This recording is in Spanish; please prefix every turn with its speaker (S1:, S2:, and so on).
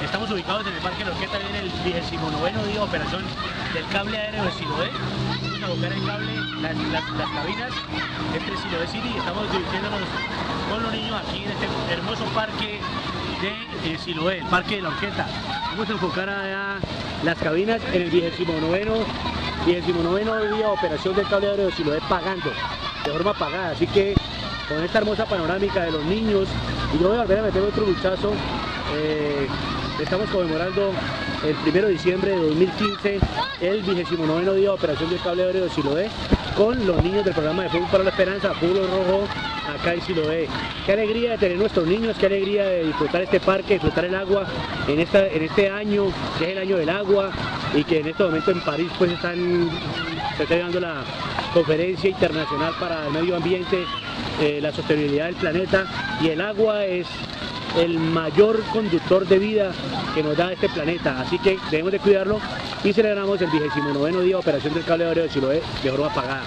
S1: Estamos ubicados en el Parque Loqueta, en el 29 día de operación del cable aéreo de Siloé. Vamos a buscar el cable, las, las, las cabinas entre Siloé City y estamos divirtiéndonos con los niños aquí en este hermoso parque de eh, Siloé, el Parque de la Orqueta. Vamos a enfocar allá las cabinas en el 29 19 día de operación del cable aéreo de Siloé pagando, de forma pagada. Así que con esta hermosa panorámica de los niños, y yo voy a volver a meter otro luchazo. Eh, estamos conmemorando el 1 de diciembre de 2015 el 29 día de operación del cable aéreo de Siloé con los niños del programa de Fútbol para la Esperanza, Fútbol Rojo, acá en Siloé. Qué alegría de tener nuestros niños, qué alegría de disfrutar este parque, disfrutar el agua en, esta, en este año, que es el año del agua, y que en este momento en París pues están, se está dando la conferencia internacional para el medio ambiente, eh, la sostenibilidad del planeta, y el agua es el mayor conductor de vida que nos da este planeta, así que debemos de cuidarlo y celebramos el 29 día de operación del cable aéreo de Siloé de forma pagada.